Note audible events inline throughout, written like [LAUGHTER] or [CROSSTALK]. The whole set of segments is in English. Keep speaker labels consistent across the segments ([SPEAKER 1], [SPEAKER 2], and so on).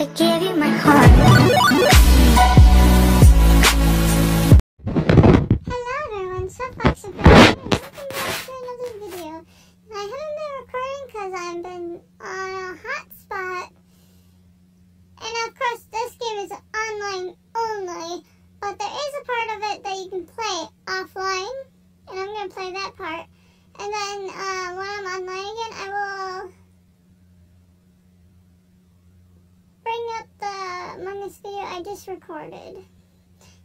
[SPEAKER 1] I gave you my heart.
[SPEAKER 2] Hello everyone, Soapbox of Welcome back to another video. I haven't been recording because I've been on a hotspot. And of course this game is online only, but there is a part of it that you can play offline. And I'm going to play that part. And then uh, when I'm online again, I will bring up the Among Us video I just recorded.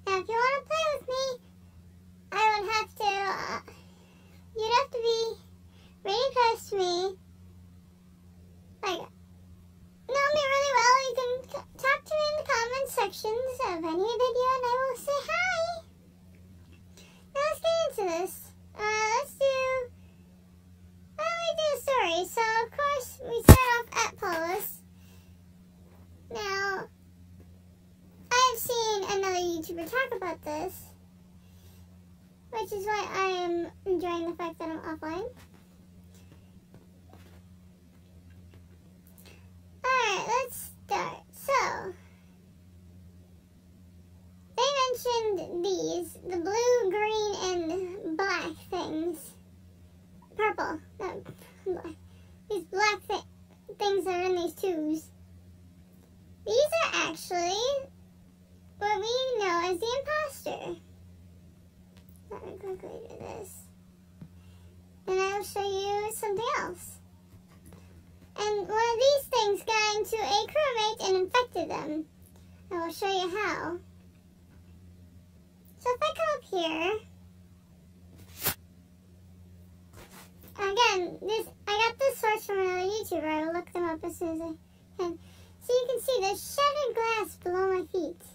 [SPEAKER 2] Now if you want to play with me, I would have to, uh, you'd have to be really close to me. Like, know me really well. You can c- talk to me in the comment sections of any video and I will say hi. Now let's get into this. Uh, let's do, well, we do a story. So, of course, we start off at Polus. Now, I have seen another YouTuber talk about this which is why I am enjoying the fact that I'm offline. Alright, let's start. So, they mentioned these the blue, green, and black things. Purple. No, black. These black thi- things that are in these tubes. These are actually what we know as the imposter. Let me quickly do this. And I'll show you something else. And one of these things got into a crewmate and infected them. I will show you how. So if I come up here, again, this I got this source from another YouTuber. I will look them up as soon as I can. So you can see the shattered glass below my feet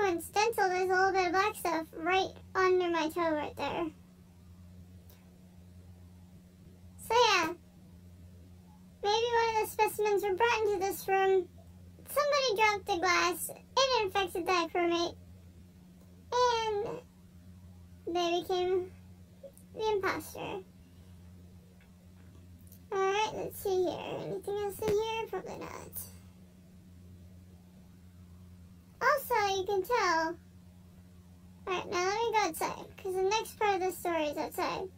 [SPEAKER 2] Oh, coincidental, there's a little bit of black stuff right under my toe right there. So yeah, maybe one of the specimens were brought into this room, somebody dropped the glass, it infected that crewmate, and they became the imposter. Alright, let's see here. Anything else in here? Probably not. Also, you can tell. Alright, now let me go outside, because the next part of the story is outside.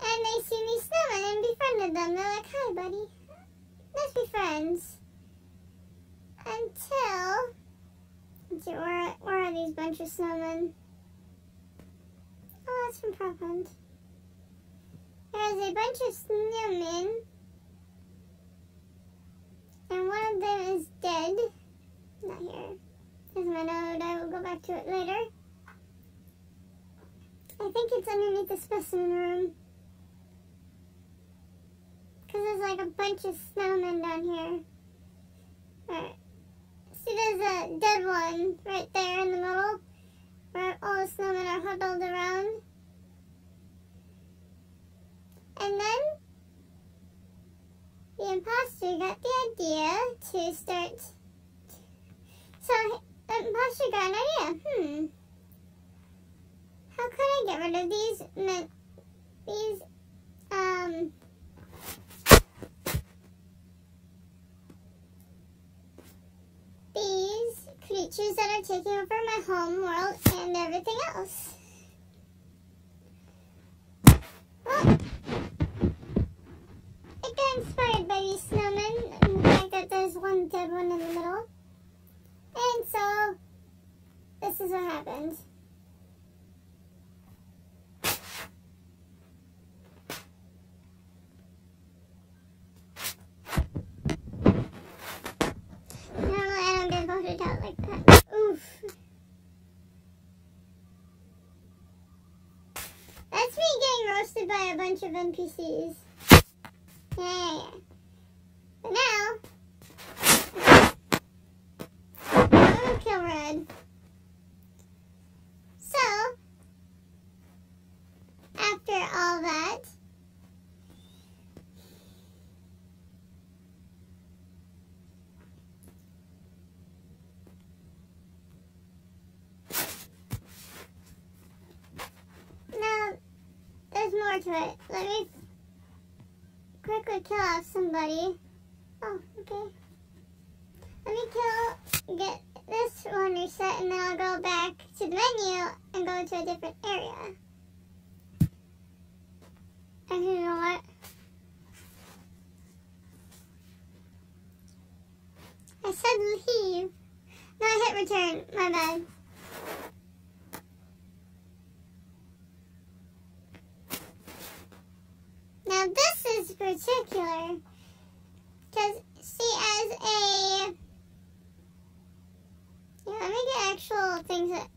[SPEAKER 2] And they see me snowman and befriended them. They're like, hi, buddy. Let's be friends. Until... Let's see, where, where are these bunch of snowmen? Oh, that's from Prop. There's a bunch of snowmen and one of them is dead. Not here. There's my node. I will go back to it later. I think it's underneath the specimen room. Because there's like a bunch of snowmen down here. Alright. See, there's a dead one right there in the middle. Where all the snowmen are huddled around. And then the imposter got the idea to start. So the imposter got an idea. Hmm. How could I get rid of these? These um. These creatures that are taking over my home world and everything else. It got inspired by these snowmen and the fact that there's one dead one in the middle. And so, this is what happened. Normally I don't get voted out like that. Oof. That's me getting roasted by a bunch of NPCs. Yeah, yeah, yeah. But now, I'm gonna kill Red. So, after all that, now it. Let me quickly kill off somebody. Oh, okay. Let me kill, get this one reset, and then I'll go back to the menu and go to a different area. And you know what? I said leave. No, I hit return. My bad. Now this is particular. Because, see, as a... Yeah, let me get actual things that,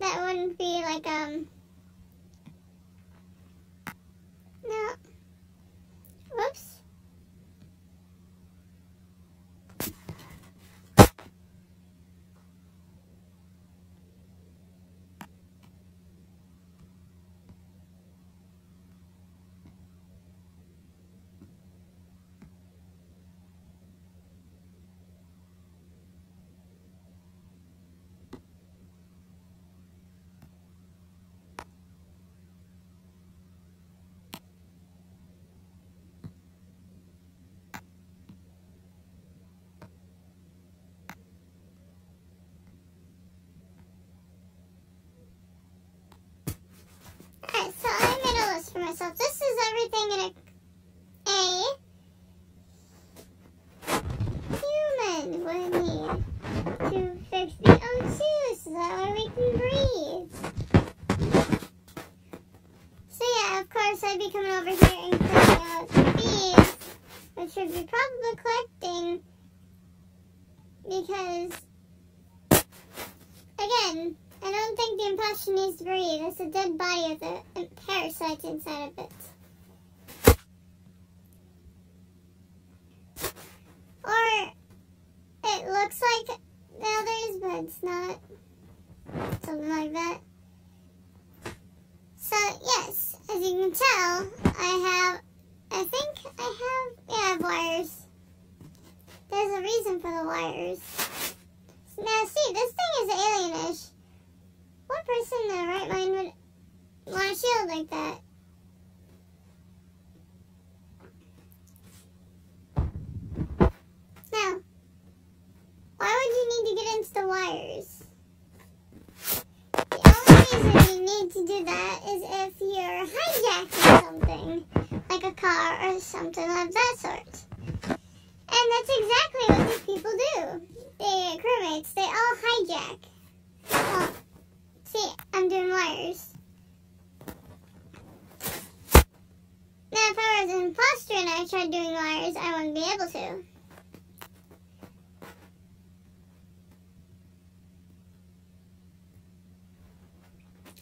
[SPEAKER 2] that wouldn't be like, um... No. Whoops. Alright, so I made a list for myself. This is everything in a, human would need to fix the O2 so that way we can breathe. So yeah, of course I'd be coming over here and clearing out the bees, which would be probably collecting because, again, I don't think the needs breathe. It's a dead body with a, a parasite inside of it. Or it looks like others, but it's not. Something like that. So yes, as you can tell, I have. I think I have. Yeah, I have wires. There's a reason for the wires. Now, see, this thing is alienish. What person in their right mind would want a shield like that? Now, why would you need to get into the wires? The only reason you need to do that is if you're hijacking something, like a car or something of that sort. And that's exactly what these people do. The crewmates, they all hijack. I'm doing wires. Now, if I was an imposter and I tried doing wires, I wouldn't be able to.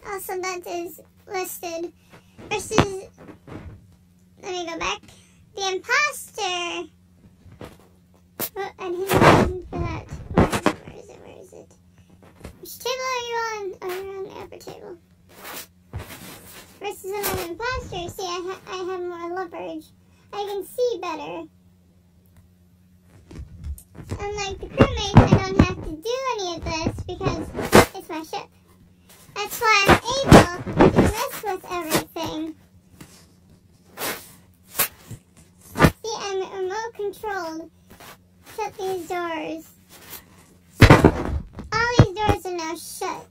[SPEAKER 2] Also, that is listed versus. Let me go back. The imposter. Oh, I didn't for that. Which table are you on? Oh, you're on the upper table. Versus an imposter. See, I, ha I have more leverage. I can see better. Unlike the crewmates, I don't have to do any of this because it's my ship. That's why I'm able to mess with everything. See, I'm remote controlled. Shut these doors. All these doors are now shut.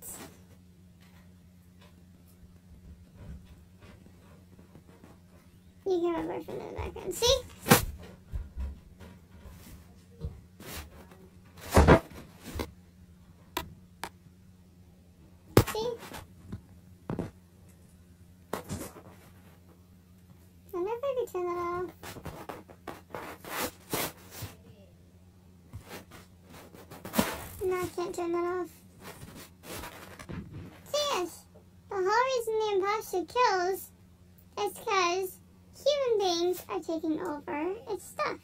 [SPEAKER 2] You hear my boyfriend in the background. See? See? I never could turn that off. No, I can't turn that off. Yes, the whole reason the imposter kills is because human beings are taking over its stuff.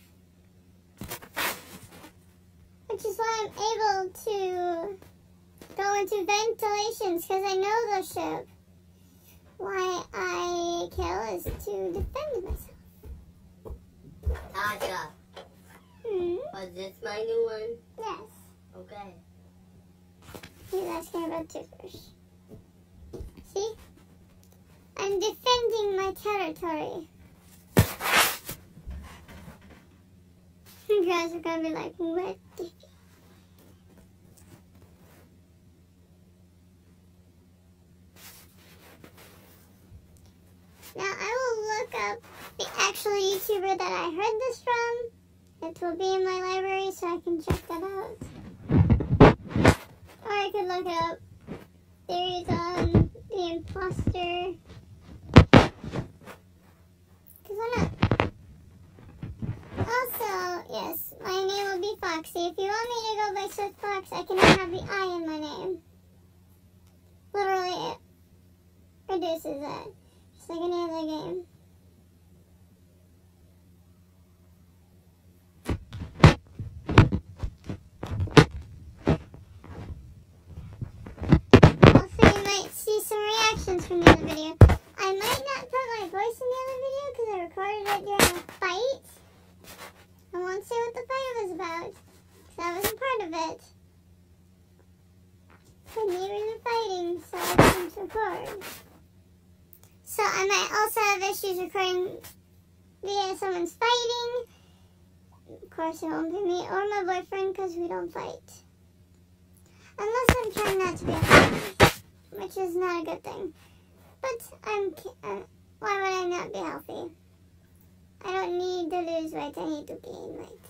[SPEAKER 2] Which is why I'm able to go into ventilations because I know the ship. Why I kill is to defend myself.
[SPEAKER 1] Tasha,
[SPEAKER 2] Hmm?
[SPEAKER 1] was this my new one?
[SPEAKER 2] Yes.
[SPEAKER 1] Okay.
[SPEAKER 2] He's asking about Tickers. See? I'm defending my territory. You guys are gonna be like, what Now I will look up the actual YouTuber that I heard this from. It will be in my library so I can check that out. I could look up theories on the imposter. Cause I'm not. Also, yes, my name will be Foxy. If you want me to go by Swift Fox, I can have the I in my name. Literally, it reduces it. Just like any other game. Also, you might see some reactions from the other video. I might not put my voice in the other video because I recorded it during a fight. I won't say what the fight was about because I wasn't part of it. But neither were fighting, so I didn't record. So I might also have issues recording via someone's fighting. Of course, it won't be me or my boyfriend because we don't fight. Unless I'm trying not to be healthy, which is not a good thing. But I'm. Uh, why would I not be healthy? I don't need to lose weight. I need to gain weight.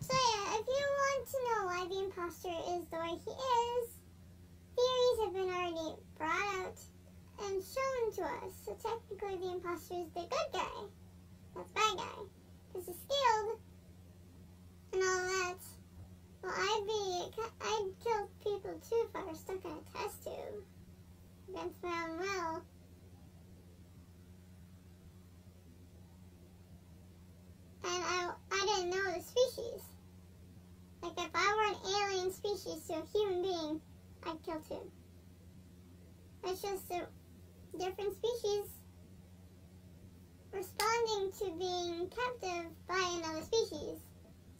[SPEAKER 2] So yeah, if you want to know why the imposter is the way he is, theories have been already brought out and shown to us. So technically, the imposter is the good guy. That's bad guy. Because he's skilled and all that. Well, I'd be, I'd kill people too if I were stuck in a test tube own will. And I, I didn't know the species. Like if I were an alien species to a human being, I'd kill too. It's just a different species responding to being captive by another species.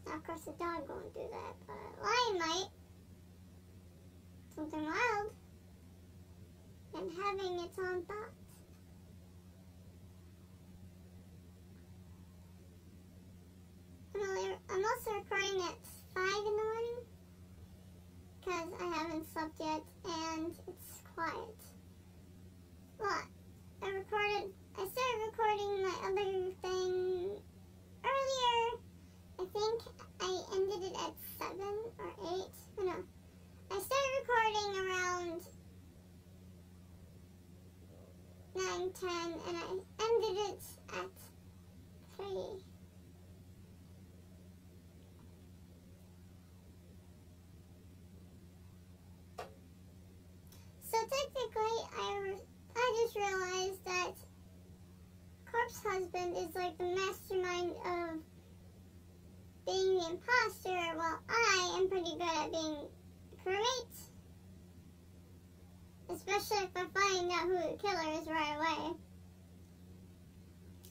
[SPEAKER 2] Of course, a dog won't do that, but a lion might. Something wild. And having its own thoughts. I'm, also recording at 5 in the morning because I haven't slept yet and it's quiet. Well, I recorded, I started recording my other thing earlier. I think I ended it at 7 or 8. Oh, no. I started recording around 9, 10, and I ended it at 3. So technically, I, I just realized that Corpse Husband is like the mastermind of being the imposter, while I am pretty good at being crewmate. Especially if I find out who the killer is right away.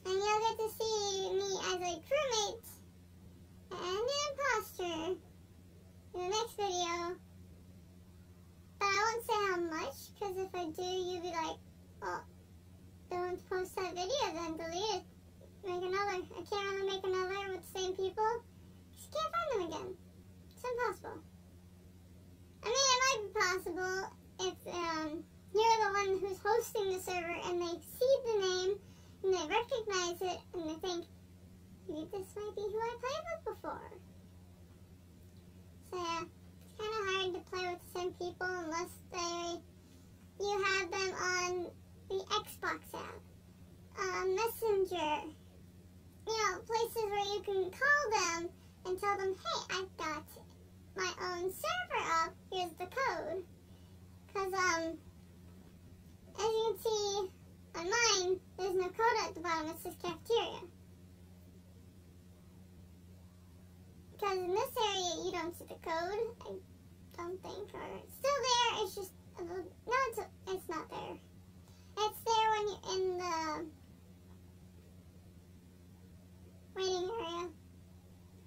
[SPEAKER 2] And you'll get to see me as a crewmate and an imposter in the next video. But I won't say how much, because if I do, you'll be like, well, don't post that video, then delete it. Make another. I can't really make another with the same people. Just can't find them again. It's impossible. I mean, it might be possible if um, you're the one who's hosting the server and they see the name and they recognize it and they think, this might be who I played with before. So yeah it's kind of hard to play with the same people unless they you have them on the Xbox app, uh, Messenger, you know, places where you can call them and tell them, hey, I've got my own server up. Here's the code. Because, um, as you can see on mine, there's no code at the bottom. It says cafeteria. Because in this area, you don't see the code. I don't think, or it's still there. It's just little, no, it's, it's not there. It's there when you're in the waiting area,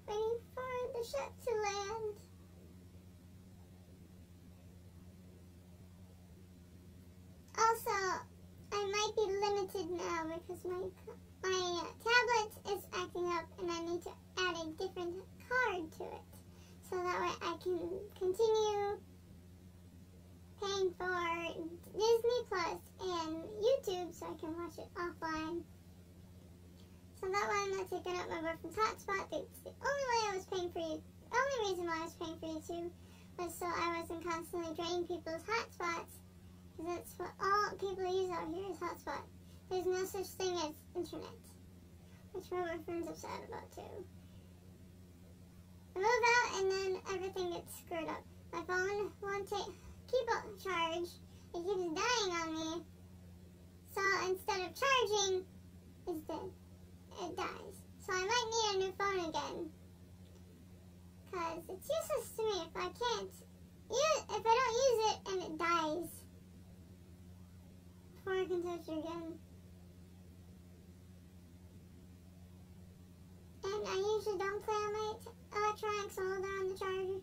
[SPEAKER 2] waiting for the ship to land. also, I might be limited now because my my uh, tablet is acting up and I need to add a different card to it. So that way I can continue paying for Disney Plus and YouTube so I can watch it offline. So that way I'm not taking up my boyfriend's hotspot. It's the only way I was paying for you. The only reason why I was paying for YouTube was so I wasn't constantly draining people's hotspots that's what all people use out here is hotspot. There's no such thing as internet. Which one of my boyfriend's upset about too. I move out and then everything gets screwed up. My phone won't take, keep a charge. It keeps dying on me. So instead of charging, it's dead. It dies. So I might need a new phone again. Because it's useless to me if I can't use, if I don't use it and it dies. Before I can touch it again. And I usually don't play on my electronics while they're on the charger.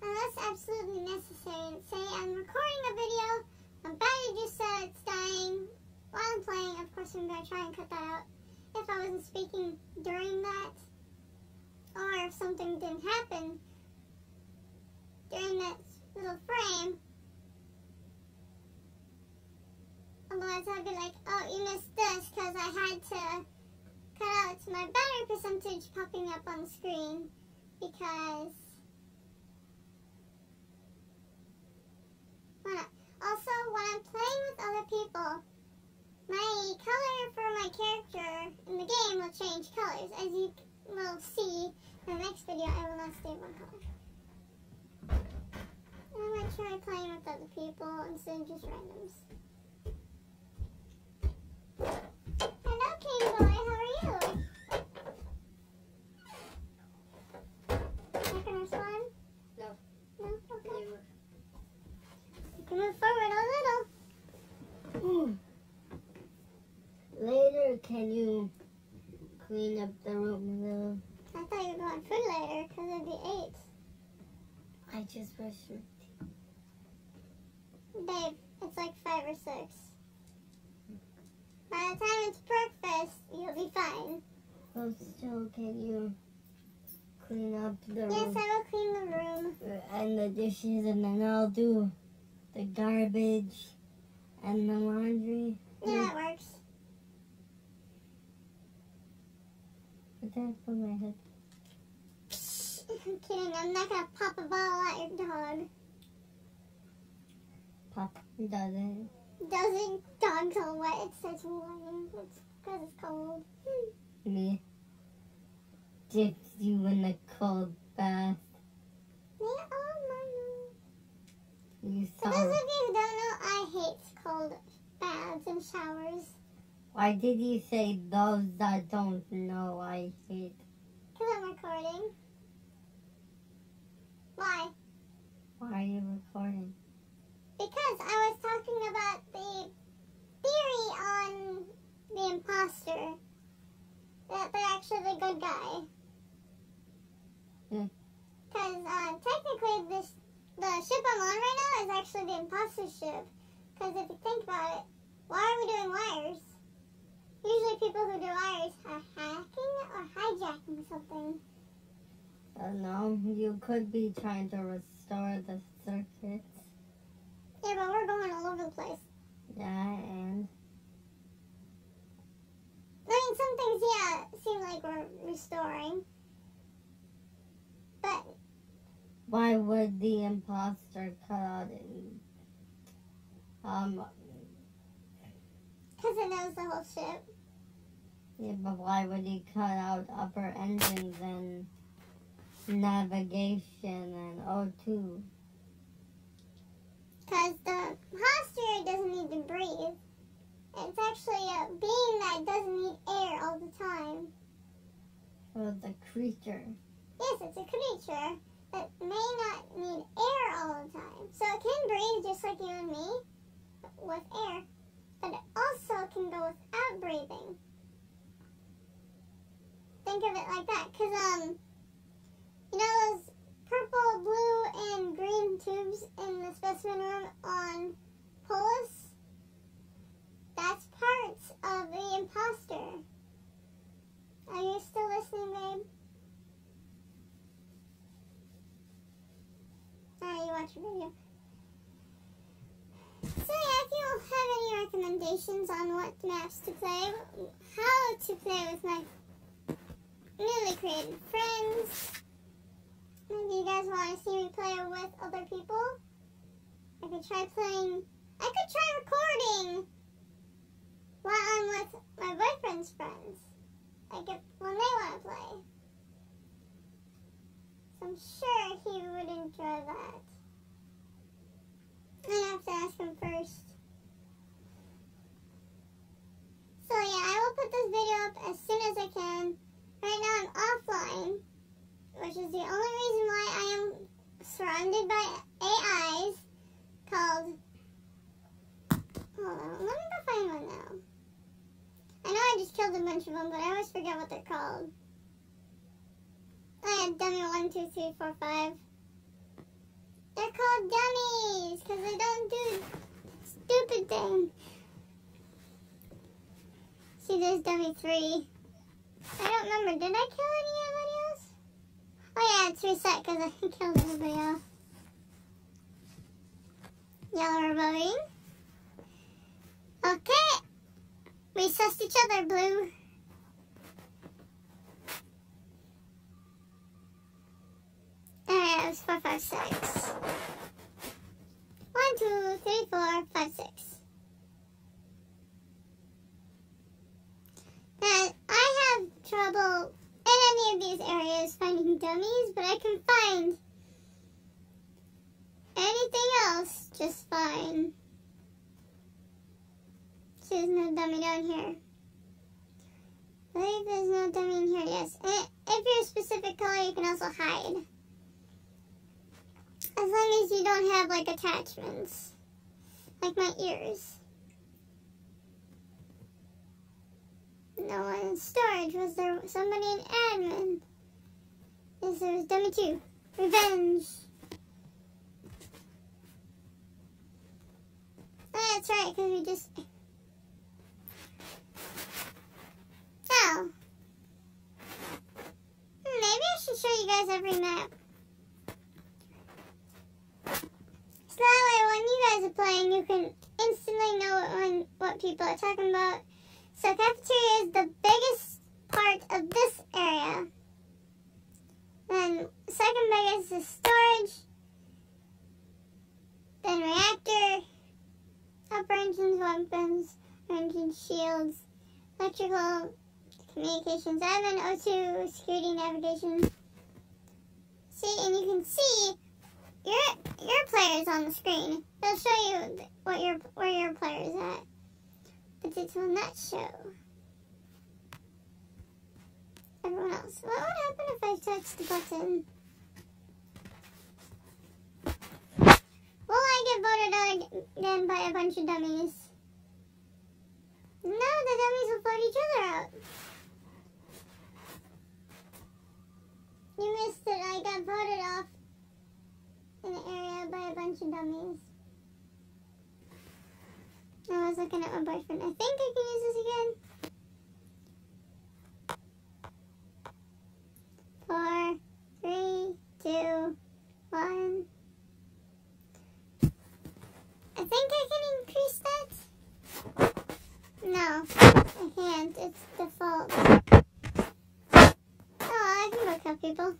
[SPEAKER 2] Unless absolutely necessary. Say I'm recording a video, my battery just said it's dying while I'm playing. Of course, I'm going to try and cut that out. If I wasn't speaking during that, or if something didn't happen during that little frame, otherwise I'd be like, oh, you missed this because I had to cut out my battery percentage popping up on the screen because also when I'm playing with other people my color for my character in the game will change colors. As you will see in the next video I will not stay one color. I might try playing with other people instead of just randoms
[SPEAKER 1] Later, can you clean up the room a little?
[SPEAKER 2] I thought you were going food later because it'd be eight.
[SPEAKER 1] I just brushed my teeth.
[SPEAKER 2] Babe, it's like five or six. By the time it's breakfast, you'll be fine.
[SPEAKER 1] Oh, still, can you clean up the
[SPEAKER 2] Yes,
[SPEAKER 1] room Yes,
[SPEAKER 2] I will clean the room.
[SPEAKER 1] and the dishes, and then I'll do the garbage and the laundry?
[SPEAKER 2] Yeah, that works.
[SPEAKER 1] Put that on my head. [LAUGHS]
[SPEAKER 2] I'm kidding. I'm not gonna pop a ball at your dog.
[SPEAKER 1] Pop doesn't.
[SPEAKER 2] Doesn't dog go wet? It starts whining. It's because it's cold.
[SPEAKER 1] Me dips you in the cold bath.
[SPEAKER 2] Me oh my.
[SPEAKER 1] You
[SPEAKER 2] For
[SPEAKER 1] saw.
[SPEAKER 2] those of you who don't know, I hate cold baths and showers.
[SPEAKER 1] Why did you say those that don't know I hate?
[SPEAKER 2] Because I'm recording. Why?
[SPEAKER 1] Why are you recording?
[SPEAKER 2] Because I was talking about the theory on the imposter. That they're actually the good guy.
[SPEAKER 1] Hmm.
[SPEAKER 2] Because uh, technically, this the ship I'm on right now is actually the imposter ship. Because if you think about it, why are we doing wires? Usually, people who do wires are hacking or hijacking something.
[SPEAKER 1] I don't know. You could be trying to restore the circuits.
[SPEAKER 2] Yeah, but we're going all over the place.
[SPEAKER 1] Yeah, and
[SPEAKER 2] I mean, some things, yeah, seem like we're restoring. But
[SPEAKER 1] why would the imposter cut out um
[SPEAKER 2] because it knows the whole ship.
[SPEAKER 1] yeah, but why would he cut out upper engines and navigation and O2?
[SPEAKER 2] Because the imposter doesn't need to breathe. It's actually a being that doesn't need air all the time.
[SPEAKER 1] For the creature.
[SPEAKER 2] Yes, it's a creature that may not need air all the time. So it can breathe just like you and me with air, but it also can go without breathing. Think of it like that, because um, you know those purple, blue, and green tubes in the specimen room on Polus? That's parts of the imposter. Are you still listening, babe? Ah, watch a video. So yeah, if you have any recommendations on what maps to play, how to play with my newly created friends, maybe you guys want to see me play with other people, I could try playing, I could try recording while I'm with my boyfriend's friends, like if, when they want to play. So I'm sure he would enjoy that. I have to ask him first. So yeah, I will put this video up as soon as I can. Right now I'm offline, which is the only reason why I am surrounded by AIs called. Hold on, let me go find one now. I know I just killed a bunch of them, but I always forget what they're called. I had dummy one, two, three, four, five. They're called dummies because they don't do stupid things. See, there's dummy three. I don't remember. Did I kill anybody else? Oh yeah, it's reset because I [LAUGHS] killed everybody else. Y'all are voting. Okay. We sussed each other, Blue. Five, six. Now, I have trouble in any of these areas finding dummies, but I can find anything else just fine. See, there's no dummy down here. I believe there's no dummy in here, yes. And if you're a specific color, you can also hide. As long as you don't have like attachments. Like my ears. No one in storage. Was there somebody in admin? Yes, there was dummy two. Revenge. Oh, that's right, because we just... Oh. Hmm, maybe I should show you guys every map. So that way when you guys are playing, you can instantly know what, when, what people are talking about. So cafeteria is the biggest part of this area. Then second biggest is storage. Then reactor. Upper engines, weapons, engine shields, electrical, communications, admin, O2, security, navigation. See, and you can see your your players on the screen. They'll show you what your where your player's at. But it will not show everyone else. What would happen if I touch the button? Will I get voted again by a bunch of dummies? No, the dummies will vote each other out. You missed it. I got voted off in area by a bunch of dummies. I was looking at my boyfriend. I think I can use this again. Four, three, two, one. I think I can increase that. No, I can't. It's default. Oh, I can go kill people.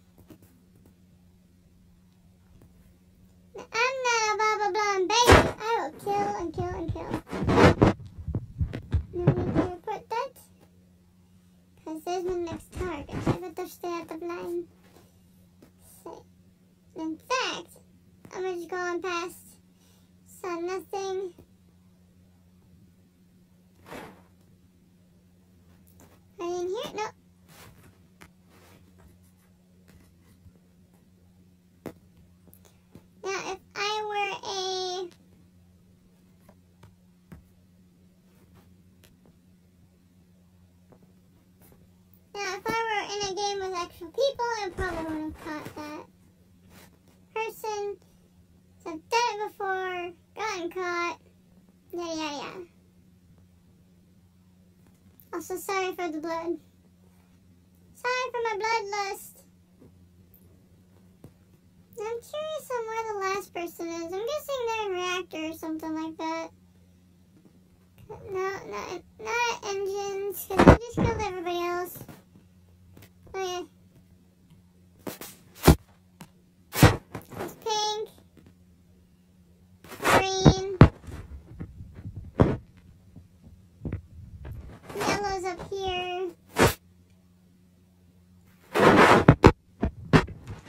[SPEAKER 2] I'm not a blah blah blah baby. I will kill and kill and kill. You need to report that? Because there's my next target. I better stay out the blind. So, in fact, I'm just going past. Saw nothing. Are you in here? No. Now, if I were a now, if I were in with actual people, I probably wouldn't have caught that person. So I've done it before, gotten caught, yada yada yada. Also, sorry for the blood. Sorry for my bloodlust. I'm curious on where the last person is. I'm guessing they're in reactor or something like that. No, not, not engines, because I just killed everybody else. It's pink. Green. Yellow's up here.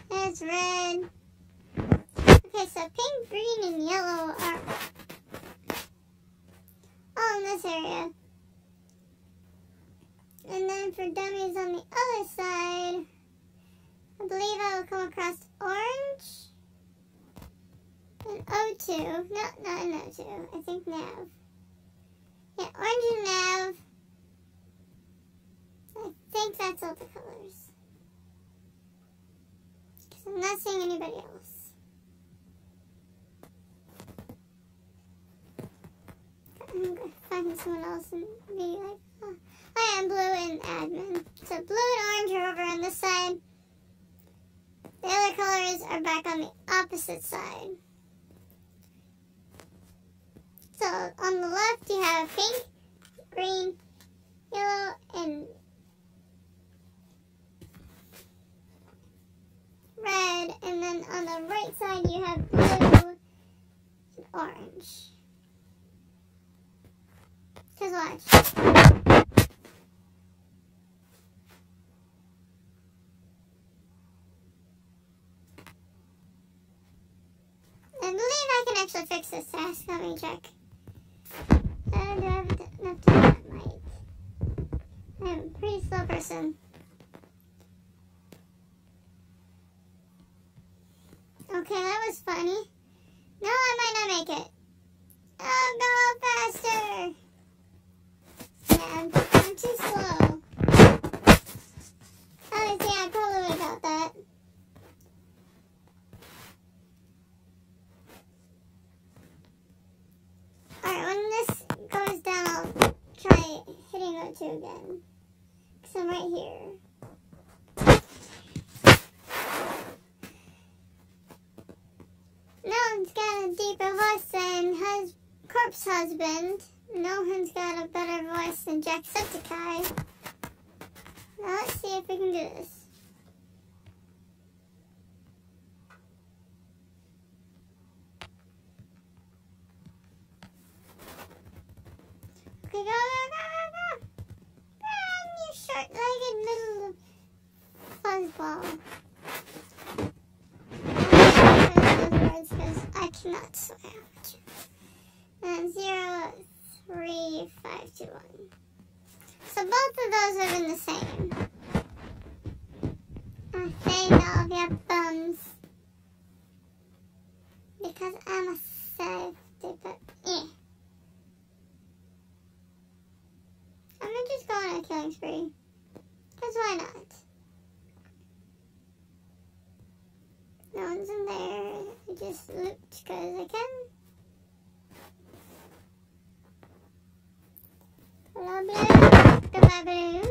[SPEAKER 2] There's red. Okay, so pink, green, and yellow are all in this area. And then for dummies on the other side, I believe I will come across orange and O2. No, not an O2. I think nav. Yeah, orange and nav. I think that's all the colors. Because I'm not seeing anybody else. I'm gonna find someone else and be like. I am blue and admin. So blue and orange are over on this side. The other colors are back on the opposite side. So on the left you have pink, green, yellow, and red. And then on the right side you have blue and orange. Because watch. I believe I can actually fix this [LAUGHS] task. Let me check. Uh, do I have enough time? I might. I'm a pretty slow person. Okay, that was funny. No, I might not make it. Oh, go faster! Yeah, I'm, I'm too slow. Oh, yeah, I probably would have got that. Alright, when this goes down, I'll try hitting that two again. Because I'm right here. No one's got a deeper voice than hus- Corpse Husband. No one's got a better voice than Jacksepticeye. Now let's see if we can do this. Okay, go, go, go, go, go. Run, you short-legged little fuzzball. I'm not gonna say those words 'cause I cannot swear. And zero, three, five, two, one. So both of those have been the same. I hate all of your bums. Because I'm a safety, but eh. I'm gonna just go on a killing spree. Because why not? No one's in there. I just looped because I can. Hello, Blue. Goodbye, Blue.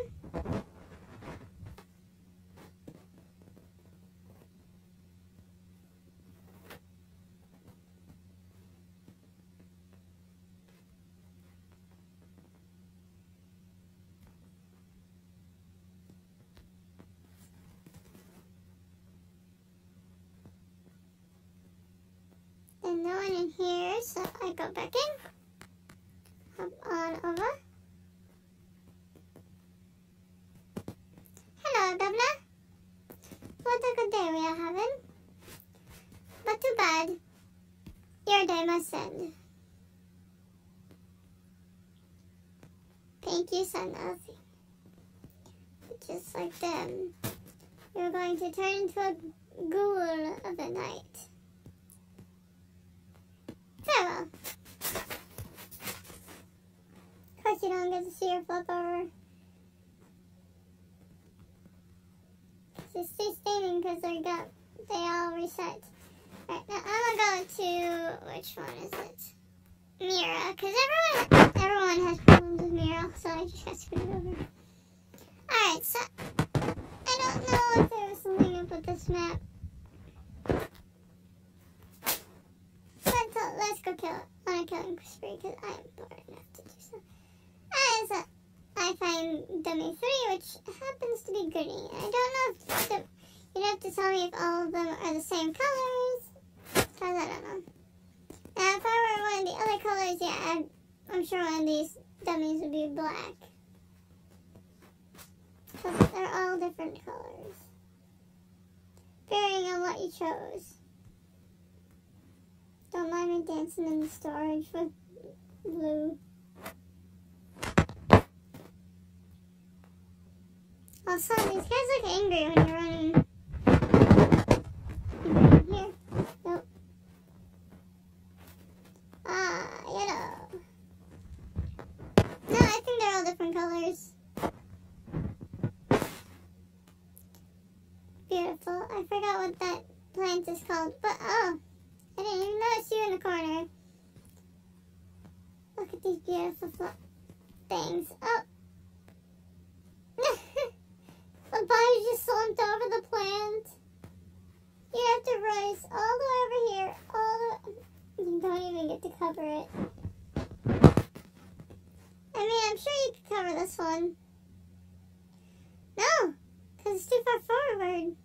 [SPEAKER 2] And no one in here, so I go back in. Hop on over. Hello, Governor. What a good day we are having. But too bad. Your day must end. Thank you, Son Elsie. Just like them. You're going to turn into a ghoul of the night. set. Right, now I'm gonna go to which one is it? Mira, because everyone everyone has problems with Mira, so I just got screwed over. Alright, so I don't know if there was something up with this map. But uh, let's go kill it. On a killing spree because I am bored enough to do so. Alright, so I find dummy three, which happens to be Gurney. I don't know if the you'd have to tell me if all of them are the same colors. I don't know. Now, if I were one of the other colors, yeah, I'm, I'm sure one of these dummies would be black. Because they're all different colors. Varying on what you chose. Don't mind me dancing in the storage with blue. Also, these guys look angry when you're running. Here. Nope. Ah, yellow. No, I think they're all different colors. Beautiful. I forgot what that is called, but oh, I didn't even notice you in the corner. Look at these beautiful things. Oh. [LAUGHS] the body just slumped over the plant. You have to rise all the way over here. All the you don't even get to cover it. I mean, I'm sure you could cover this one. No, because it's too far forward.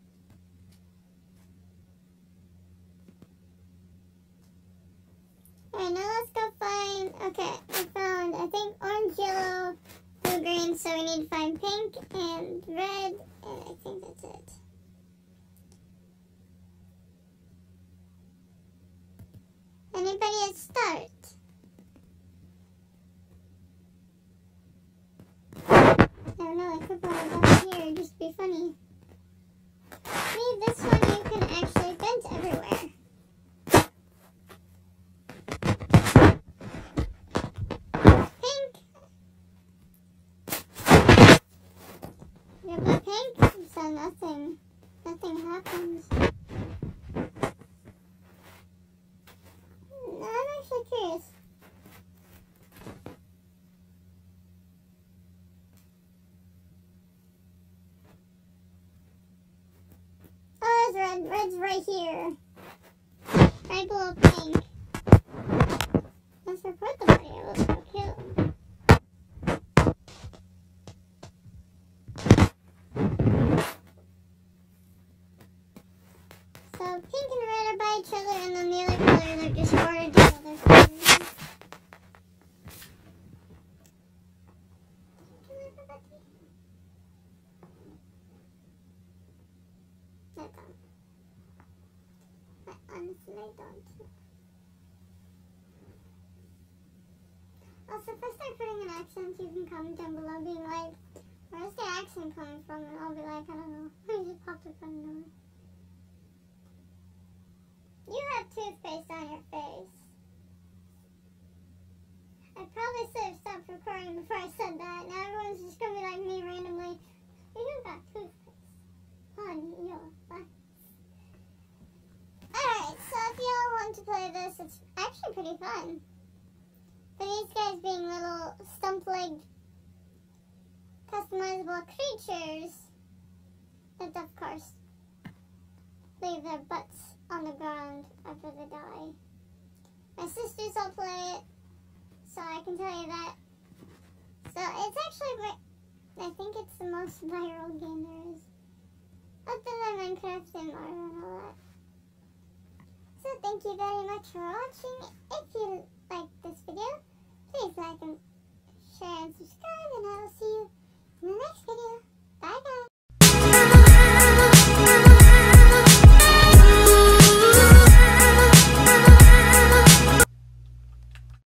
[SPEAKER 2] Alright, now let's go find, okay, I found, I think, orange, yellow, blue, green, so we need to find pink and red, and I think that's it. Anybody at start? I don't know, I could it down here, just be funny. Maybe this one you can actually vent everywhere. Pink. You put pink, so nothing, nothing happens. No, I'm actually curious. Oh, there's red. Red's right here. Start putting an accent, you can comment down below being like, where's the accent coming from? And I'll be like, I don't know. [LAUGHS] It just popped up out of nowhere. You have toothpaste on your face. I probably should have stopped recording before I said that. Now everyone's just gonna be like me randomly. You got toothpaste on your face. Alright, so if y'all want to play this, it's actually pretty fun. For these guys being little stump-legged customizable creatures that of course leave their butts on the ground after they die. My sisters all play it, so I can tell you that. So it's actually, I think it's the most [LAUGHS] viral game there is. Other than Minecraft and Mario and all that. So thank you very much for watching. If you liked this video, Please like and share and subscribe and I will see you in the next video. Bye guys.